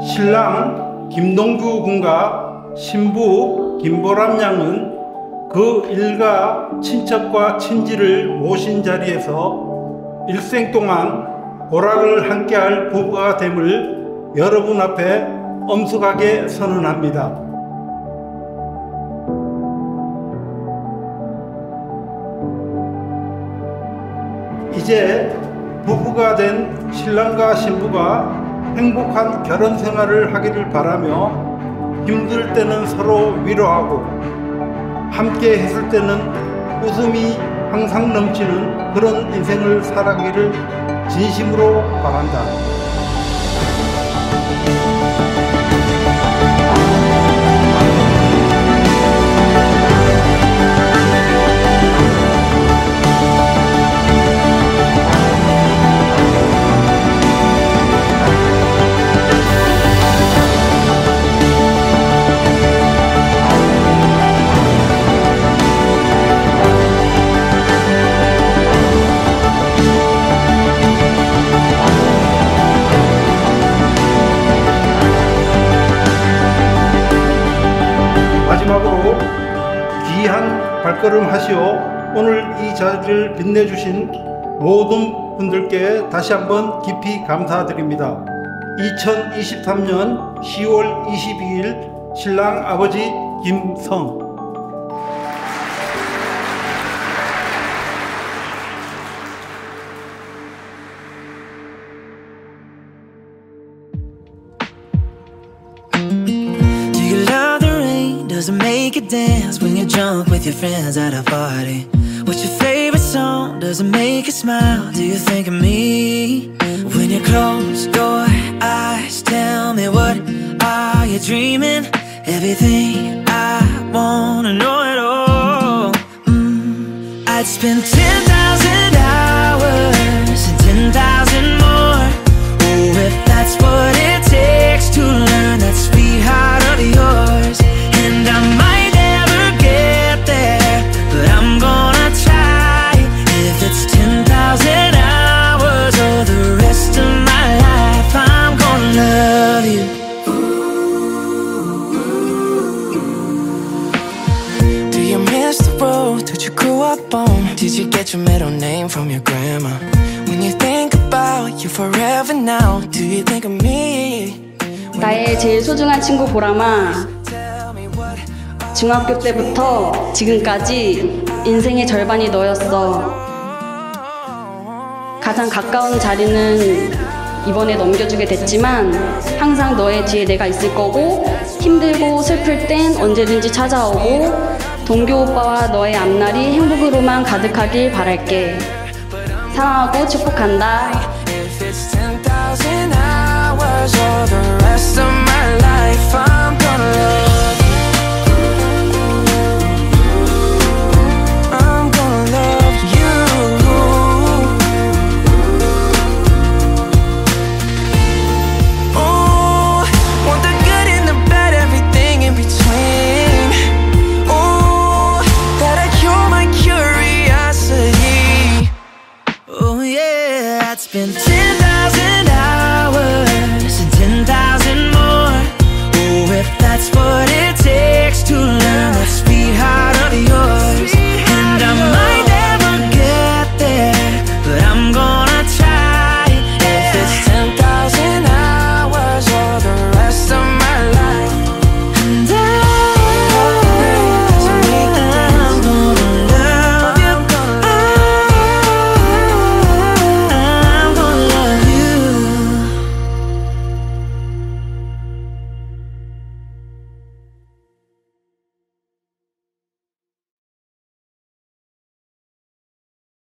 신랑 김동규 군과 신부 김보람 양은 그 일가 친척과 친지를 모신 자리에서 일생 동안 보락을 함께할 부부가 됨을 여러분 앞에 엄숙하게 선언합니다. 이제 부부가 된 신랑과 신부가 행복한 결혼 생활을 하기를 바라며 힘들 때는 서로 위로하고 함께 했을 때는 웃음이 항상 넘치는 그런 인생을 살아가기를 진심으로 바란다. 발걸음 하시오 오늘 이 자리를 빛내주신 모든 분들께 다시 한번 깊이 감사드립니다. 2023년 10월 22일 신랑 아버지 김성 it make you dance when you're drunk with your friends at a party? What's your favorite song? Does it make you smile? Do you think of me? When you close your eyes, tell me what are you dreaming? Everything I wanna know it all. Mm, I'd spend 10,000 you grew up on? Did you get your middle name from your grandma? When you think about you forever now, do you think of me? 나의 제일 소중한 친구 보람아 중학교 때부터 지금까지 인생의 절반이 너였어 가장 가까운 자리는 이번에 넘겨주게 됐지만 항상 너의 뒤에 내가 있을 거고 힘들고 슬플 땐 언제든지 찾아오고 동교 오빠와 너의 앞날이 행복으로만 가득하길 바랄게. 사랑하고 축복한다 It's been 10,000 hours and 10,000 more. Oh, if that's